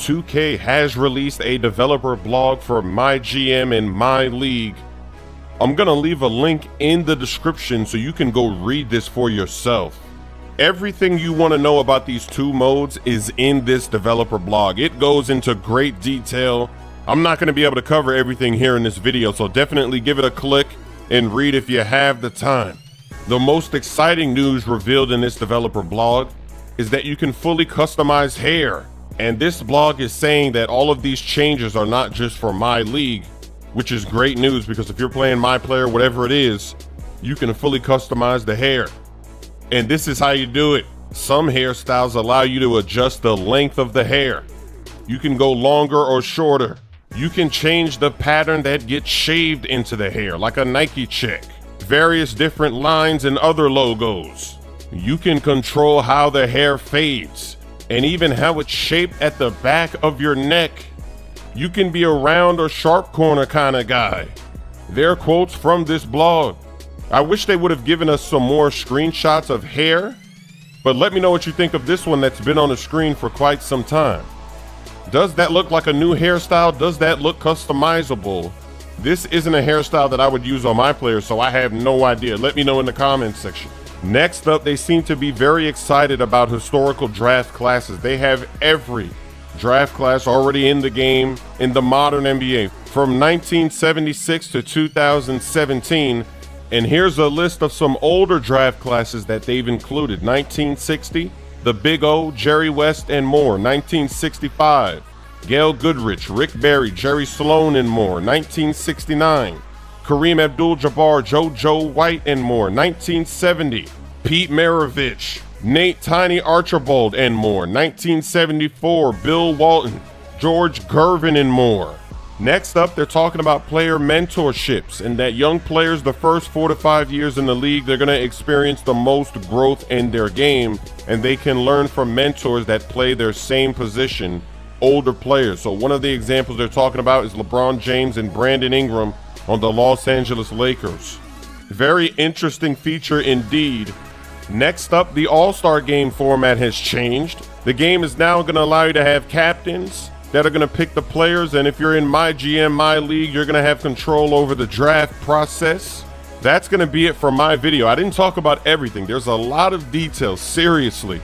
2K has released a developer blog for my GM and my league. I'm gonna leave a link in the description so you can go read this for yourself. Everything you want to know about these two modes is in this developer blog. It goes into great detail. I'm not going to be able to cover everything here in this video, so definitely give it a click and read if you have the time. The most exciting news revealed in this developer blog is that you can fully customize hair. And this blog is saying that all of these changes are not just for my league, which is great news because if you're playing my player, whatever it is, you can fully customize the hair. And this is how you do it. Some hairstyles allow you to adjust the length of the hair. You can go longer or shorter. You can change the pattern that gets shaved into the hair, like a Nike check, various different lines and other logos. You can control how the hair fades, and even how it's shaped at the back of your neck. You can be a round or sharp corner kind of guy. They're quotes from this blog. I wish they would have given us some more screenshots of hair, but let me know what you think of this one that's been on the screen for quite some time. Does that look like a new hairstyle? Does that look customizable? This isn't a hairstyle that I would use on my player, so I have no idea. Let me know in the comments section. Next up, they seem to be very excited about historical draft classes. They have every draft class already in the game in the modern NBA from 1976 to 2017. And here's a list of some older draft classes that they've included 1960, the Big O, Jerry West, and more. 1965, Gail Goodrich, Rick Barry, Jerry Sloan, and more. 1969, Kareem Abdul Jabbar, JoJo White, and more. 1970, Pete Maravich, Nate Tiny Archibald, and more. 1974, Bill Walton, George Gervin, and more. Next up, they're talking about player mentorships and that young players, the first four to five years in the league, they're going to experience the most growth in their game and they can learn from mentors that play their same position, older players. So, one of the examples they're talking about is LeBron James and Brandon Ingram on the Los Angeles Lakers. Very interesting feature indeed. Next up, the All Star game format has changed. The game is now going to allow you to have captains that are going to pick the players. And if you're in my GM, my league, you're going to have control over the draft process. That's going to be it for my video. I didn't talk about everything. There's a lot of details, seriously,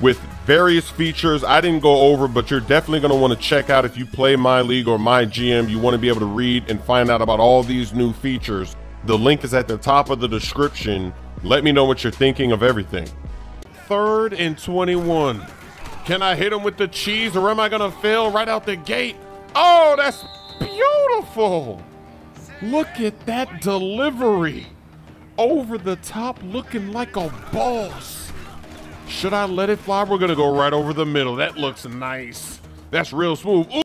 with various features I didn't go over, but you're definitely going to want to check out if you play my league or my GM. You want to be able to read and find out about all these new features. The link is at the top of the description. Let me know what you're thinking of everything. Third and 21. Can I hit him with the cheese or am I going to fail right out the gate? Oh, that's beautiful. Look at that delivery. Over the top looking like a boss. Should I let it fly? We're going to go right over the middle. That looks nice. That's real smooth. Ooh.